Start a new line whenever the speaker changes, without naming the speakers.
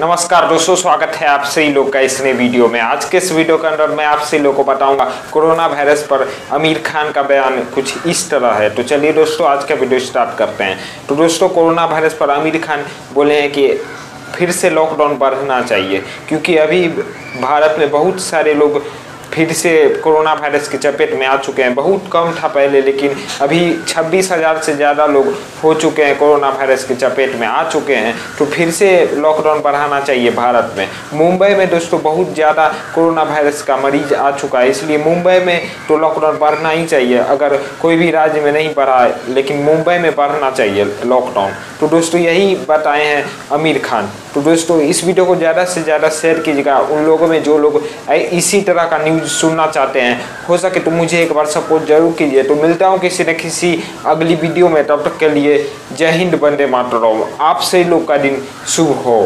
नमस्कार दोस्तों, स्वागत है आप सही लोग का इस नए वीडियो में। आज के इस वीडियो के अंदर मैं आप सही लोग को बताऊँगा, कोरोना वायरस पर आमिर खान का बयान कुछ इस तरह है। तो चलिए दोस्तों, आज का वीडियो स्टार्ट करते हैं। तो दोस्तों, कोरोना वायरस पर आमिर खान बोले हैं कि फिर से लॉकडाउन बढ़ना चाहिए, क्योंकि अभी भारत में बहुत सारे लोग फिर से कोरोना वायरस की चपेट में आ चुके हैं। बहुत कम था पहले, लेकिन अभी छब्बीस हज़ार से ज़्यादा लोग हो चुके हैं कोरोना वायरस की चपेट में आ चुके हैं। तो फिर से लॉकडाउन बढ़ाना चाहिए भारत में। मुंबई में दोस्तों बहुत ज़्यादा कोरोना वायरस का मरीज़ आ चुका है, इसलिए मुंबई में तो लॉकडाउन बढ़ना ही चाहिए, अगर कोई भी राज्य में नहीं बढ़ा, लेकिन मुंबई में बढ़ना चाहिए लॉकडाउन तो दोस्तों यही बताए हैं आमिर खान। तो दोस्तों इस वीडियो को ज़्यादा से ज़्यादा शेयर कीजिएगा। उन लोगों में जो लोग इसी तरह का न्यूज़ सुनना चाहते हैं। हो सके तो मुझे एक बार सपोर्ट ज़रूर कीजिए। तो मिलता हूँ किसी न किसी अगली वीडियो में। तब तक के लिए जय हिंद बंदे मातरम। सही लोग का दिन शुभ हो।